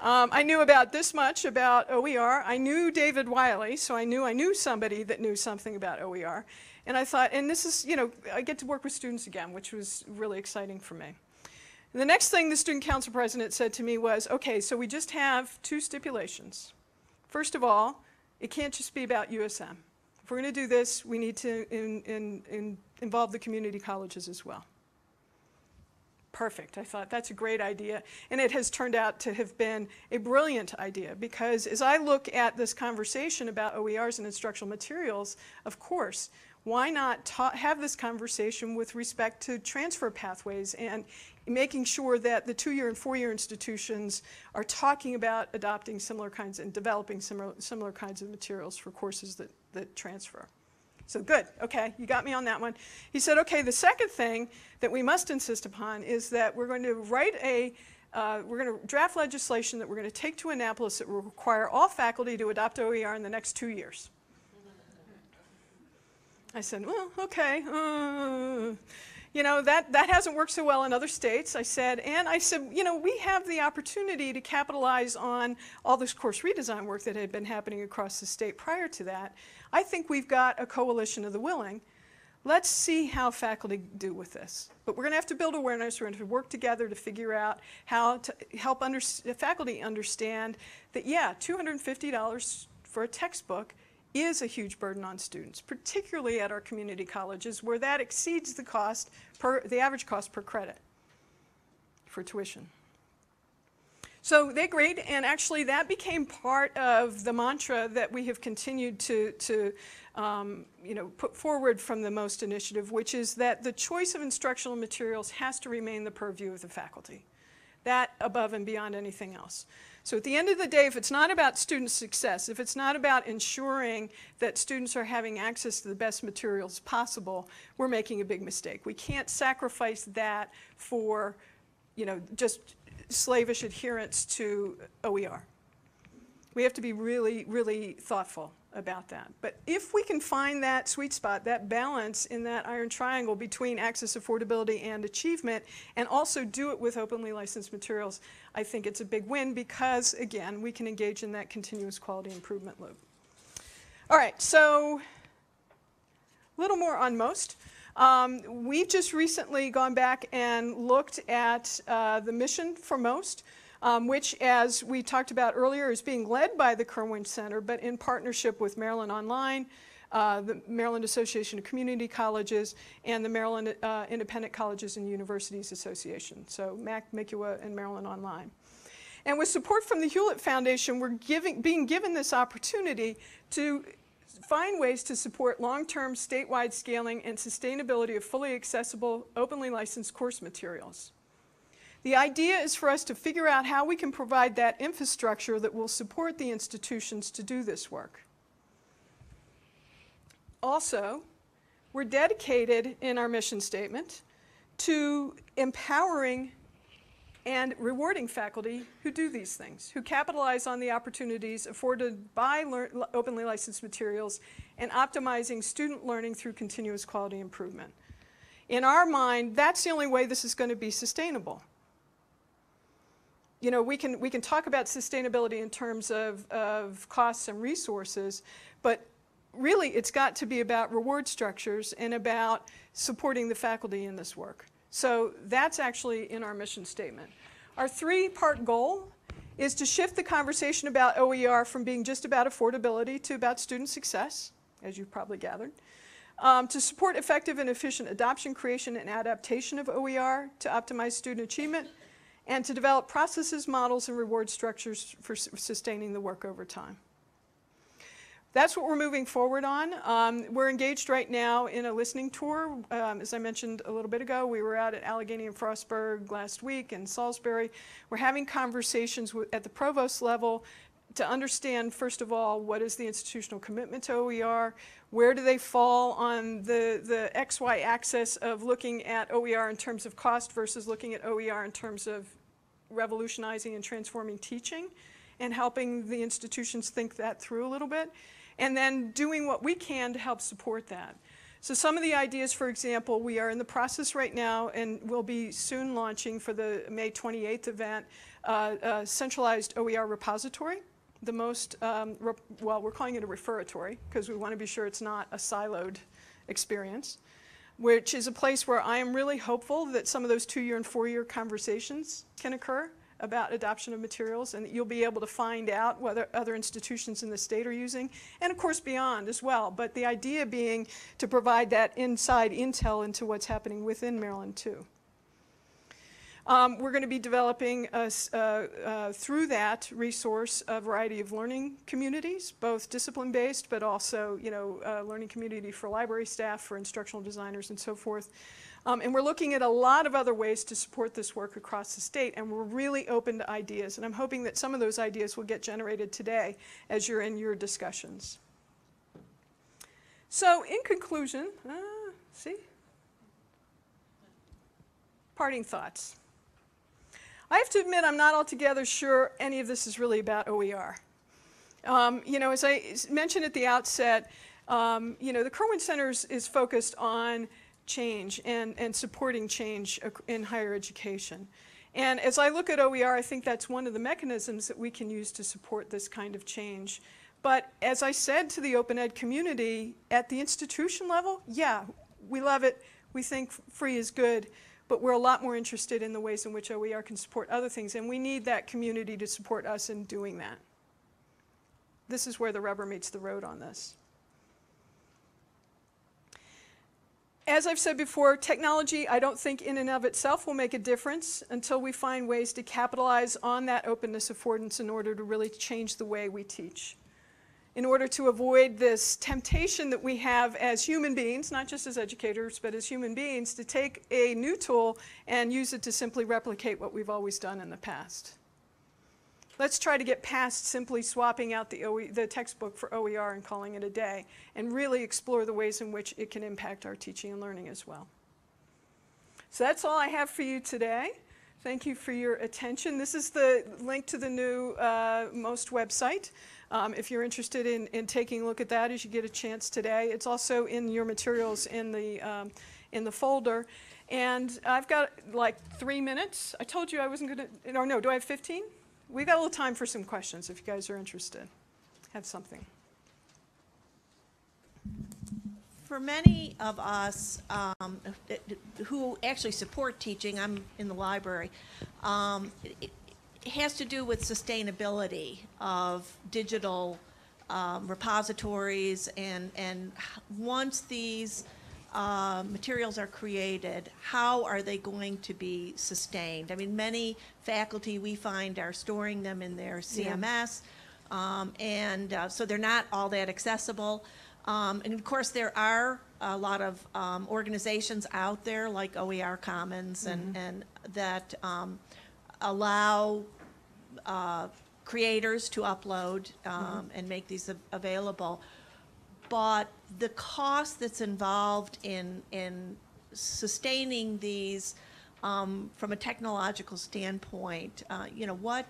Um, I knew about this much about OER. I knew David Wiley, so I knew I knew somebody that knew something about OER. And I thought, and this is, you know, I get to work with students again, which was really exciting for me. And the next thing the student council president said to me was, okay, so we just have two stipulations. First of all, it can't just be about USM. If we're going to do this, we need to in, in, in involve the community colleges as well perfect. I thought that's a great idea. And it has turned out to have been a brilliant idea because as I look at this conversation about OERs and instructional materials, of course, why not have this conversation with respect to transfer pathways and making sure that the two-year and four-year institutions are talking about adopting similar kinds and developing similar, similar kinds of materials for courses that, that transfer. So good, okay, you got me on that one. He said, okay, the second thing that we must insist upon is that we're going to write a, uh, we're going to draft legislation that we're going to take to Annapolis that will require all faculty to adopt OER in the next two years. I said, well, okay. Uh, you know, that, that hasn't worked so well in other states, I said. And I said, you know, we have the opportunity to capitalize on all this course redesign work that had been happening across the state prior to that. I think we've got a coalition of the willing. Let's see how faculty do with this. But we're going to have to build awareness. We're going to work together to figure out how to help under, faculty understand that, yeah, $250 for a textbook is a huge burden on students, particularly at our community colleges where that exceeds the cost per, the average cost per credit for tuition. So they agreed, and actually that became part of the mantra that we have continued to, to um, you know, put forward from the MOST initiative, which is that the choice of instructional materials has to remain the purview of the faculty. That above and beyond anything else. So at the end of the day, if it's not about student success, if it's not about ensuring that students are having access to the best materials possible, we're making a big mistake. We can't sacrifice that for, you know, just slavish adherence to OER. We have to be really, really thoughtful about that. But if we can find that sweet spot, that balance in that iron triangle between access, affordability, and achievement, and also do it with openly licensed materials, I think it's a big win because, again, we can engage in that continuous quality improvement loop. All right, so a little more on MOST. Um, we've just recently gone back and looked at uh, the mission for MOST um, which, as we talked about earlier, is being led by the Kirwan Center, but in partnership with Maryland Online, uh, the Maryland Association of Community Colleges, and the Maryland uh, Independent Colleges and Universities Association, so MAC, MICUA, and Maryland Online. And with support from the Hewlett Foundation, we're giving, being given this opportunity to find ways to support long-term statewide scaling and sustainability of fully accessible, openly licensed course materials. The idea is for us to figure out how we can provide that infrastructure that will support the institutions to do this work. Also, we're dedicated in our mission statement to empowering and rewarding faculty who do these things, who capitalize on the opportunities afforded by openly licensed materials and optimizing student learning through continuous quality improvement. In our mind, that's the only way this is going to be sustainable you know, we can, we can talk about sustainability in terms of, of costs and resources, but really it's got to be about reward structures and about supporting the faculty in this work. So that's actually in our mission statement. Our three-part goal is to shift the conversation about OER from being just about affordability to about student success, as you've probably gathered. Um, to support effective and efficient adoption, creation, and adaptation of OER to optimize student achievement, and to develop processes, models, and reward structures for sustaining the work over time. That's what we're moving forward on. Um, we're engaged right now in a listening tour. Um, as I mentioned a little bit ago, we were out at Allegany and Frostburg last week and Salisbury. We're having conversations at the provost level to understand, first of all, what is the institutional commitment to OER, where do they fall on the, the XY axis of looking at OER in terms of cost versus looking at OER in terms of revolutionizing and transforming teaching and helping the institutions think that through a little bit, and then doing what we can to help support that. So some of the ideas, for example, we are in the process right now and will be soon launching for the May 28th event, uh, a centralized OER repository the MOST, um, well, we're calling it a referatory because we want to be sure it's not a siloed experience, which is a place where I am really hopeful that some of those two-year and four-year conversations can occur about adoption of materials and that you'll be able to find out whether other institutions in the state are using and of course beyond as well. But the idea being to provide that inside intel into what's happening within Maryland too. Um, we're going to be developing a, uh, uh, through that resource a variety of learning communities, both discipline-based, but also, you know, learning community for library staff, for instructional designers, and so forth. Um, and we're looking at a lot of other ways to support this work across the state, and we're really open to ideas. And I'm hoping that some of those ideas will get generated today as you're in your discussions. So in conclusion, uh, see? Parting thoughts. I have to admit I'm not altogether sure any of this is really about OER. Um, you know, as I mentioned at the outset, um, you know, the Kirwan Center is, focused on change and, and supporting change in higher education. And as I look at OER, I think that's one of the mechanisms that we can use to support this kind of change. But as I said to the open ed community, at the institution level, yeah, we love it. We think free is good but we're a lot more interested in the ways in which OER can support other things, and we need that community to support us in doing that. This is where the rubber meets the road on this. As I've said before, technology I don't think in and of itself will make a difference until we find ways to capitalize on that openness affordance in order to really change the way we teach in order to avoid this temptation that we have as human beings, not just as educators, but as human beings, to take a new tool and use it to simply replicate what we've always done in the past. Let's try to get past simply swapping out the, OE, the textbook for OER and calling it a day, and really explore the ways in which it can impact our teaching and learning as well. So that's all I have for you today. Thank you for your attention. This is the link to the new uh, MOST website. Um, if you're interested in, in taking a look at that as you get a chance today, it's also in your materials in the um, in the folder. And I've got like three minutes. I told you I wasn't going to. Or no, do I have 15? We've got a little time for some questions if you guys are interested. Have something. For many of us um, who actually support teaching, I'm in the library, um, it, has to do with sustainability of digital um, repositories and, and once these uh, materials are created, how are they going to be sustained? I mean, many faculty we find are storing them in their CMS, um, and uh, so they're not all that accessible. Um, and of course, there are a lot of um, organizations out there like OER Commons and, and that um, allow uh, creators to upload um, and make these av- available. But the cost that's involved in, in sustaining these um, from a technological standpoint, uh, you know, what,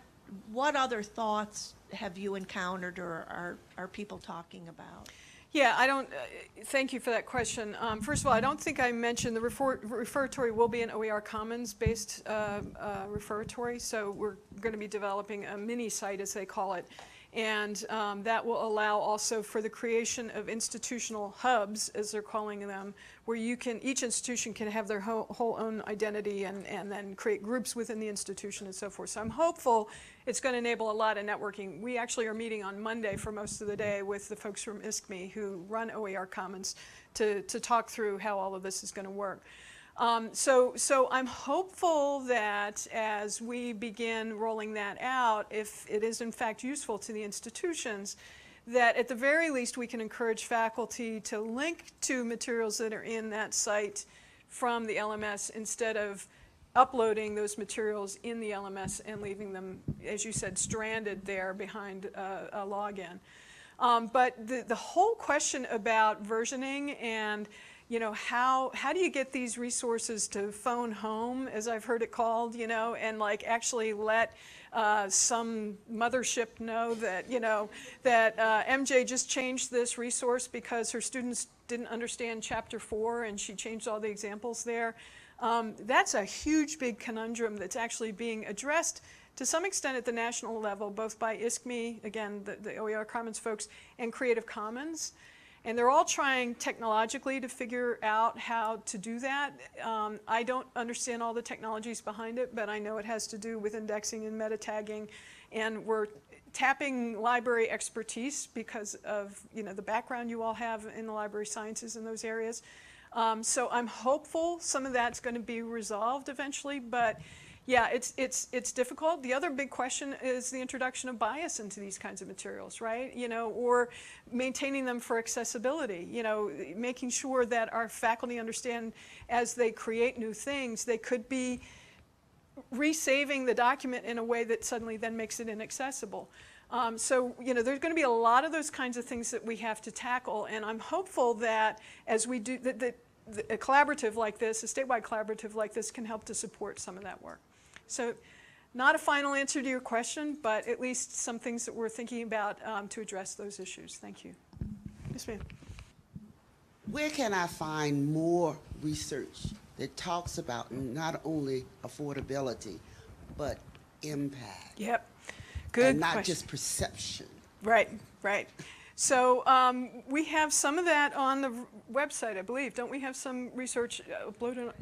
what other thoughts have you encountered or are, are people talking about? Yeah, I don't, uh, thank you for that question. Um, First of all, I don't think I mentioned the refer- referatory will be an OER Commons-based uh, uh, referatory, so we're going to be developing a mini site, as they call it. And um, that will allow also for the creation of institutional hubs, as they're calling them, where you can, each institution can have their whole, whole own identity and, and then create groups within the institution and so forth. So I'm hopeful it's going to enable a lot of networking. We actually are meeting on Monday for most of the day with the folks from ISKME who run OER Commons to, to talk through how all of this is going to work. Um, so, so I'm hopeful that as we begin rolling that out, if it is in fact useful to the institutions, that at the very least we can encourage faculty to link to materials that are in that site from the LMS instead of uploading those materials in the LMS and leaving them, as you said, stranded there behind a, a login. Um, but the, the whole question about versioning and you know how how do you get these resources to phone home as i've heard it called you know and like actually let uh, some mothership know that you know that uh, mj just changed this resource because her students didn't understand chapter four and she changed all the examples there. Um, that's a huge big conundrum that's actually being addressed to some extent at the national level both by ISKME again the, the oer commons folks and creative commons and they're all trying technologically to figure out how to do that. Um, I don't understand all the technologies behind it, but I know it has to do with indexing and meta tagging. And we're tapping library expertise because of you know the background you all have in the library sciences in those areas. Um, so I'm hopeful some of that's going to be resolved eventually, but yeah, it's, it's, it's difficult. The other big question is the introduction of bias into these kinds of materials, right? You know, or maintaining them for accessibility, you know, making sure that our faculty understand as they create new things, they could be resaving the document in a way that suddenly then makes it inaccessible. Um, so, you know, there's going to be a lot of those kinds of things that we have to tackle, and I'm hopeful that as we do, that, that a collaborative like this, a statewide collaborative like this, can help to support some of that work. So not a final answer to your question, but at least some things that we're thinking about um, to address those issues. Thank you. Yes, ma'am. Where can I find more research that talks about not only affordability, but impact? Yep. Good And not question. just perception? Right, right. So um, we have some of that on the website, I believe. Don't we have some research uh, uploaded?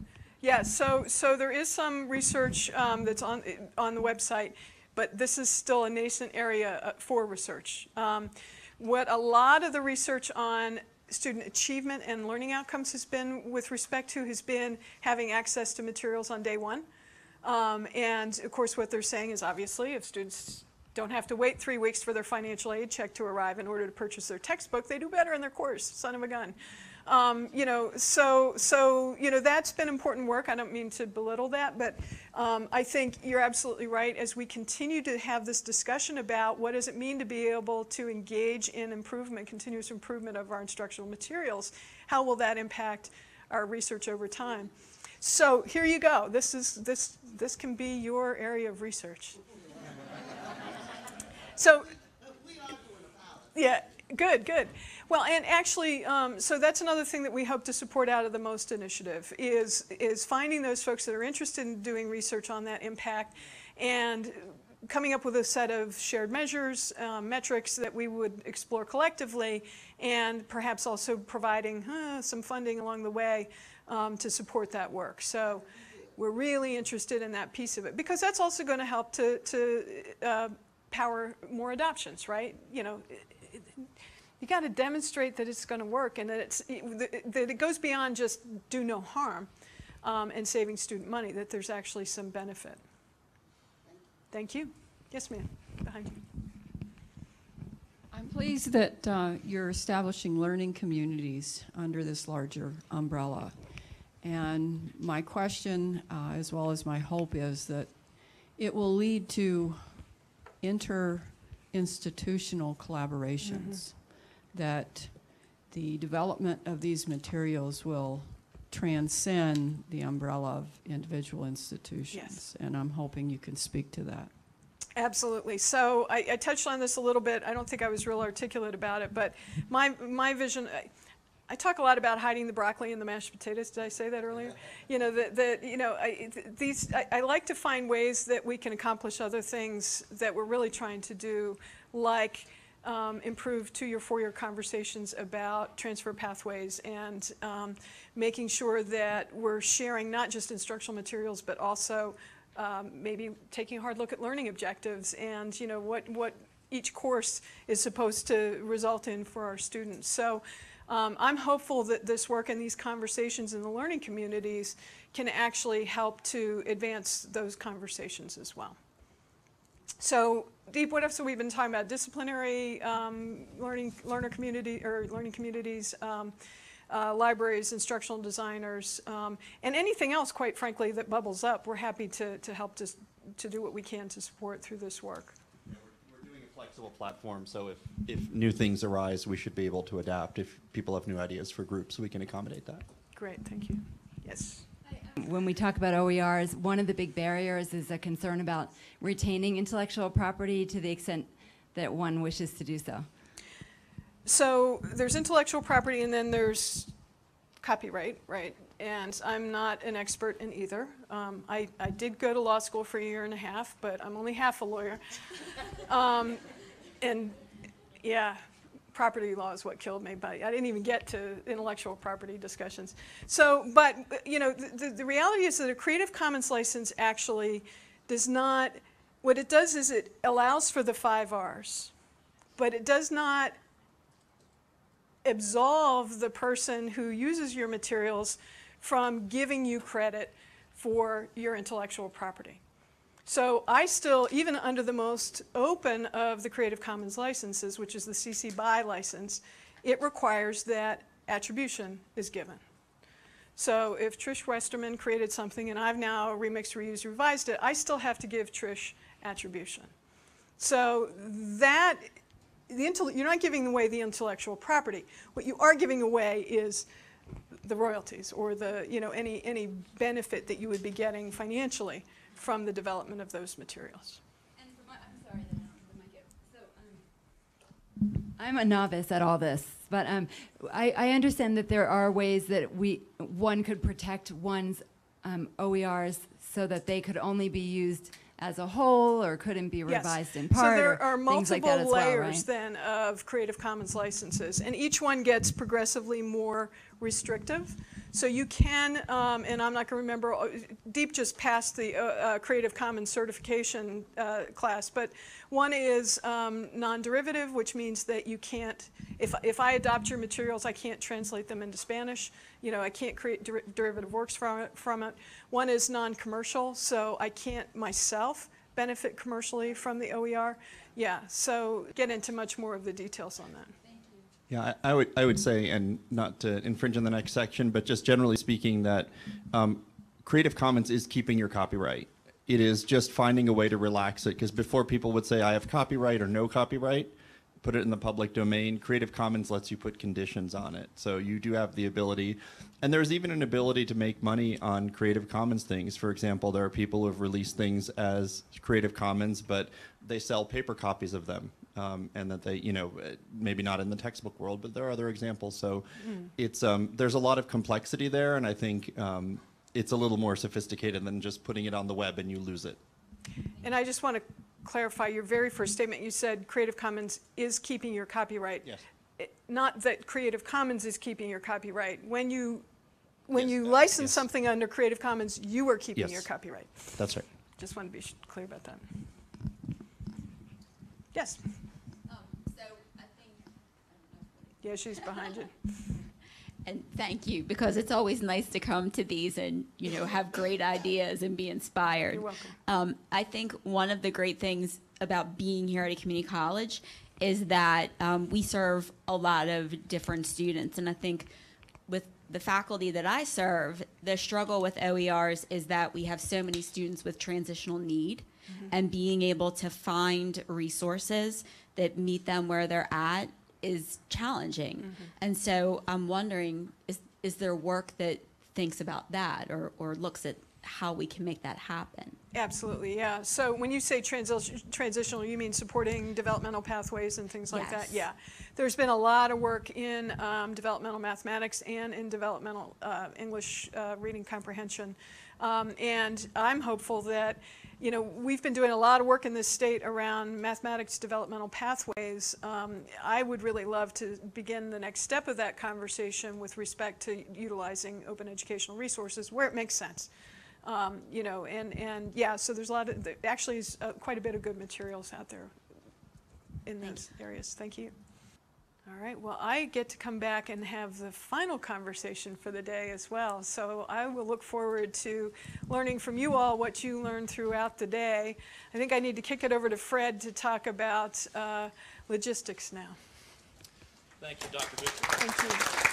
Yeah, so, so there is some research um, that's on, on the website, but this is still a nascent area uh, for research. Um, What a lot of the research on student achievement and learning outcomes has been with respect to has been having access to materials on day one. Um, and of course, what they're saying is obviously if students don't have to wait three weeks for their financial aid check to arrive in order to purchase their textbook, they do better in their course, son of a gun. Um, you know, so, so, you know, that's been important work. I don't mean to belittle that, but um, I think you're absolutely right. As we continue to have this discussion about what does it mean to be able to engage in improvement, continuous improvement of our instructional materials, how will that impact our research over time? So here you go. This is this this can be your area of research. So yeah, good, good. Well, and actually, um, so that's another thing that we hope to support out of the MOST initiative is is finding those folks that are interested in doing research on that impact, and coming up with a set of shared measures, um, metrics that we would explore collectively, and perhaps also providing huh, some funding along the way um, to support that work. So. We're really interested in that piece of it because that's also going to help to, to uh, power more adoptions, right? You know, you got to demonstrate that it's going to work and that, it's, that it goes beyond just do no harm um, and saving student money, that there's actually some benefit. Thank you. Yes, ma'am. Behind you. I'm pleased that uh, you're establishing learning communities under this larger umbrella. And my question, uh, as well as my hope, is that it will lead to inter-institutional collaborations, mm-hmm. that the development of these materials will transcend the umbrella of individual institutions. Yes. And I'm hoping you can speak to that. Absolutely. So I, I touched on this a little bit. I don't think I was real articulate about it, but my my vision. I, talk a lot about hiding the broccoli and the mashed potatoes. Did I say that earlier? You know, that the, you know, I, th- these, I, I like to find ways that we can accomplish other things that we're really trying to do, like um, improve two-year, four-year conversations about transfer pathways and um, making sure that we're sharing not just instructional materials, but also um, maybe taking a hard look at learning objectives and, you know, what, what each course is supposed to result in for our students. So um, I'm hopeful that this work and these conversations in the learning communities can actually help to advance those conversations as well. So, Deep, what else have we've been talking about? Disciplinary um, learning, learner community or learning communities, um, uh, libraries, instructional designers, um, and anything else, quite frankly, that bubbles up. We're happy to, to help to, to do what we can to support through this work. We're doing a flexible platform, so if, if new things arise, we should be able to adapt. If people have new ideas for groups, we can accommodate that. Great, thank you. Yes. Um, when we talk about OERs, one of the big barriers is a concern about retaining intellectual property to the extent that one wishes to do so. So there's intellectual property and then there's copyright, right? And I'm not an expert in either. Um, I, I did go to law school for a year and a half, but I'm only half a lawyer. [LAUGHS] Um, and yeah, property law is what killed me, but I didn't even get to intellectual property discussions. So, but, you know, the, the reality is that a Creative Commons license actually does not, what it does is it allows for the five Rs, but it does not absolve the person who uses your materials from giving you credit for your intellectual property. So I still, even under the most open of the Creative Commons licenses, which is the CC BY license, it requires that attribution is given. So if Trish Westerman created something and I've now remixed, reused, revised it, I still have to give Trish attribution. So that the you're not giving away the intellectual property. What you are giving away is the royalties or the you know any any benefit that you would be getting financially from the development of those materials. My, I'm sorry that I don't have the mic. So, um, I'm a novice at all this, but um, I, I understand that there are ways that we one could protect one's um, OERs so that they could only be used as a whole or couldn't be Yes. revised in part. So there or are things like multiple well, layers right? then of Creative Commons licenses, and each one gets progressively more restrictive. So you can, um, and I'm not going to remember, uh, Deep just passed the uh, uh, Creative Commons certification uh, class, but one is um, non-derivative, which means that you can't, if, if I adopt your materials, I can't translate them into Spanish. You know, I can't create der- derivative works from it, from it. One is non-commercial, so I can't myself benefit commercially from the OER. Yeah, so get into much more of the details on that. Yeah, I, I would I would say, and not to infringe on the next section, but just generally speaking, that um, Creative Commons is keeping your copyright. It is just finding a way to relax it because before people would say I have copyright or no copyright. put it in the public domain. Creative Commons lets you put conditions on it. So you do have the ability, and there's even an ability to make money on Creative Commons things. For example, there are people who have released things as Creative Commons, but they sell paper copies of them. Um, and that they, you know, uh, maybe not in the textbook world, but there are other examples. So it's um, there's a lot of complexity there, and I think um, it's a little more sophisticated than just putting it on the web and you lose it. And I just want to clarify your very first statement. You said Creative Commons is keeping your copyright. Yes. It- Not that Creative Commons is keeping your copyright. When you, when Yes, you uh, license yes. something under Creative Commons, you are keeping Yes. your copyright. That's right. Just want to be clear about that. Yes, Um, so I think, yeah, she's behind you. [LAUGHS] and thank you, because it's always nice to come to these and, you know, have great ideas and be inspired. You're welcome. Um, I think one of the great things about being here at a community college is that um, we serve a lot of different students. And I think with the faculty that I serve, the struggle with OERs is that we have so many students with transitional need and being able to find resources that meet them where they're at is challenging. And so I'm wondering, is, is there work that thinks about that or, or looks at how we can make that happen? Absolutely, yeah. So when you say transi- transitional, you mean supporting developmental pathways and things like that? Yeah. There's been a lot of work in um, developmental mathematics and in developmental uh, English uh, reading comprehension. Um, And I'm hopeful that, you know, we've been doing a lot of work in this state around mathematics developmental pathways. Um, I would really love to begin the next step of that conversation with respect to utilizing open educational resources where it makes sense. Um, you know, and, and yeah, so there's a lot of, actually is uh, quite a bit of good materials out there in those areas. Thank you. All right, well, I get to come back and have the final conversation for the day as well. So I will look forward to learning from you all what you learned throughout the day. I think I need to kick it over to Fred to talk about uh, logistics now. Thank you, Dr. Butcher. Thank you.